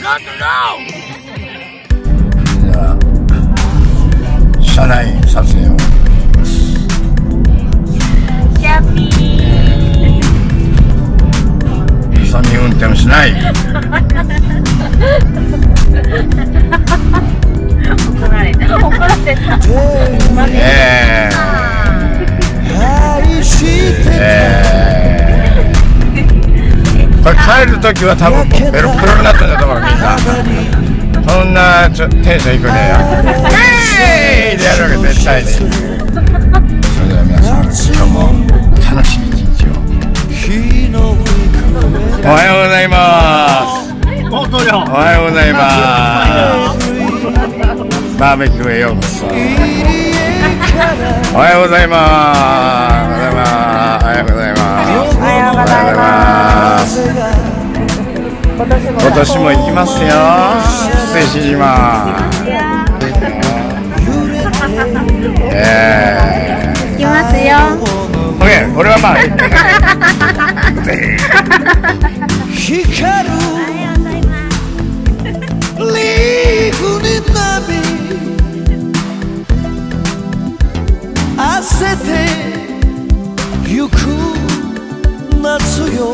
じゃあ車内撮影をキャピー運転をしない。怒られた怒られたえ愛してー、えー、これ帰る時は多分もうベロベロになったんだと思うみんな。そんなちょテンションいくね。えーいでやるわけ絶対に。それでは皆さん今日も楽しい一日を。おはようございます。おはようございます。バーベキューへようこそ。おはようございます。おはようございます。おはようございます今年も行きますよ。伊勢志島え行きますよ。ー、オッケー。これはまあ光るリーフに波焦ってゆく夏よ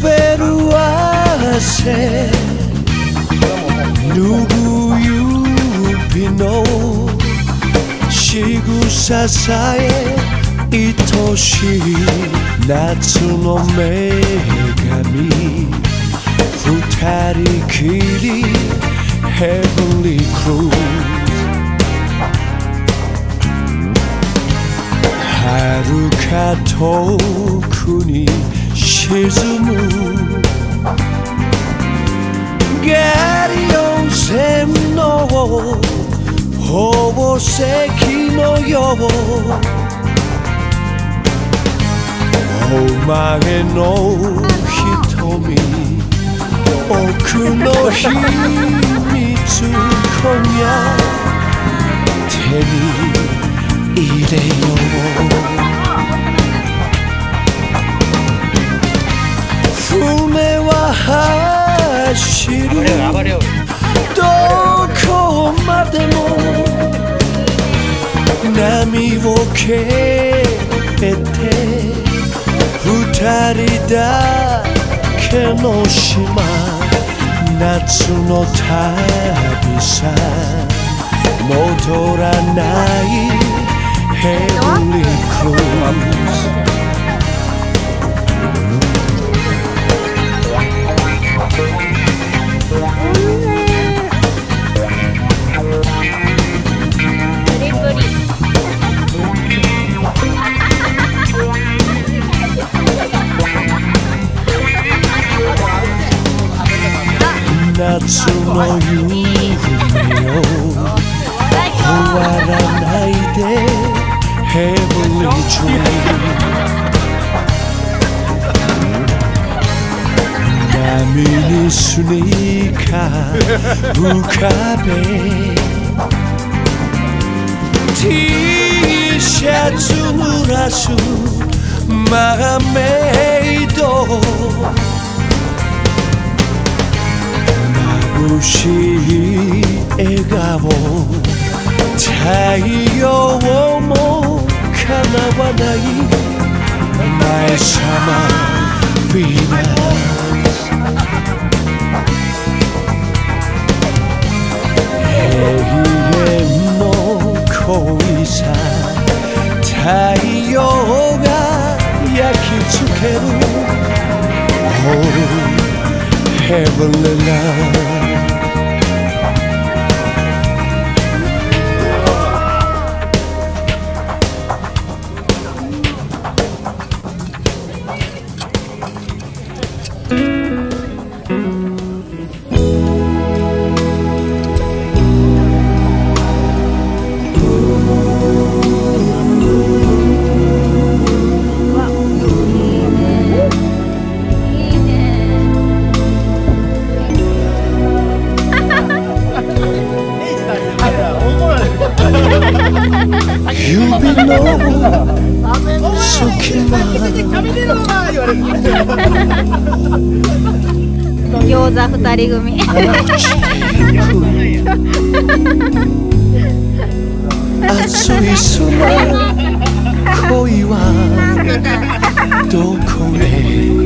滑る汗拭う指の仕草さえ愛しい夏の女神二人きり Heavenly Cruise. 遥か遠くに沈むガリオン線の宝石のよう。お前の瞳奥の秘密今夜手に入れよう。走るどこまでも波を蹴って二人だけの島夏の旅さ戻らないヘリーク夏の夕日を終わらないでヘブンリートリー波にスニーカー浮かべ T シャツ濡らすマーメイド眩しい笑顔。太陽も叶わない前様ヴィーナス永遠の恋さ太陽が焼き付ける。Oh heavenly love 餃子二人組。熱いその恋はどこへ？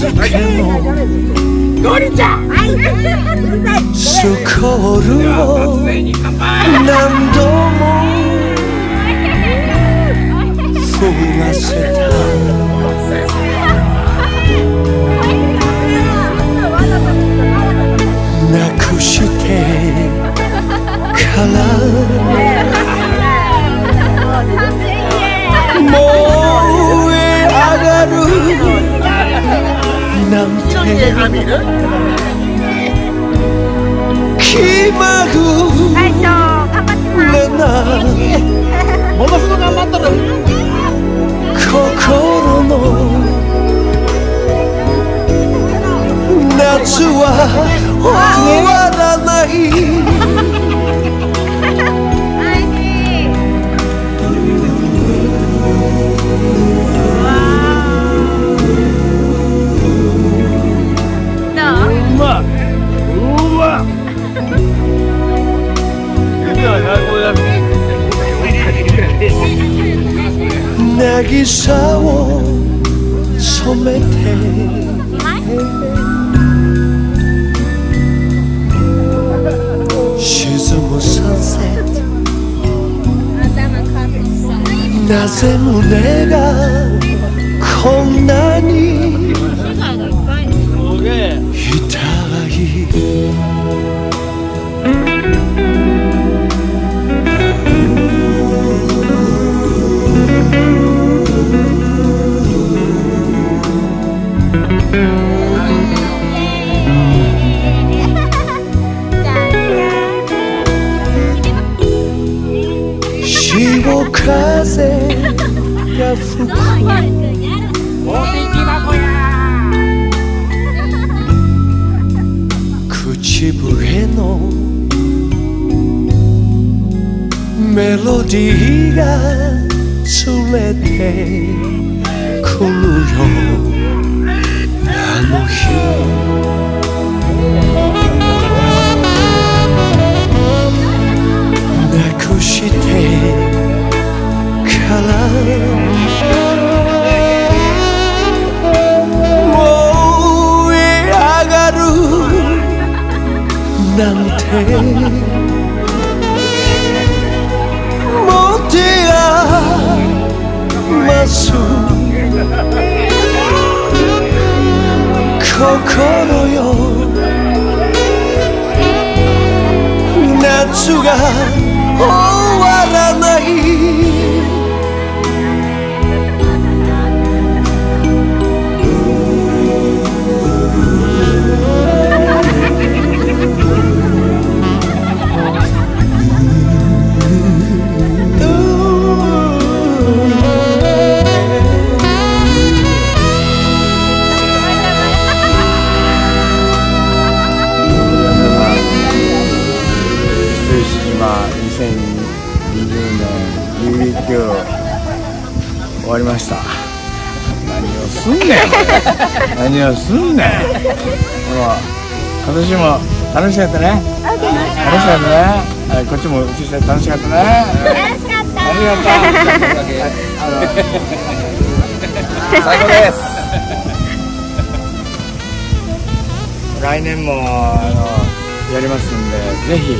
ゴリちゃんスコールを何度も震わせたなくして。からもう上上がる張ってますれなものすごく頑張った心の夏は終わらないなぜ胸がこんなに潮風が吹く。口笛のメロディーが連れてくるよ。あの日が終わらない何をすんねん。でも今年も楽しかったね。楽しかったね。はいこっちも映して楽しかったね。楽しかった。ありがとう最高です。来年もあのやりますんでぜひ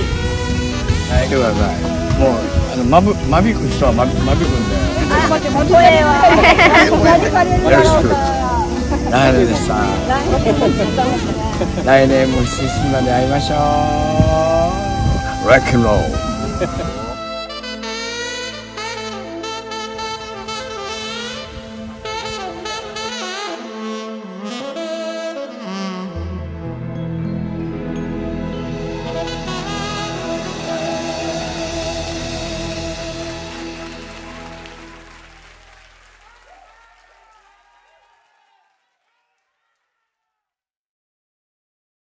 来てください。もうあのまぶ間引く人はまび間引くんでよろしく来年来年も7時まで会いましょう。ロックンロール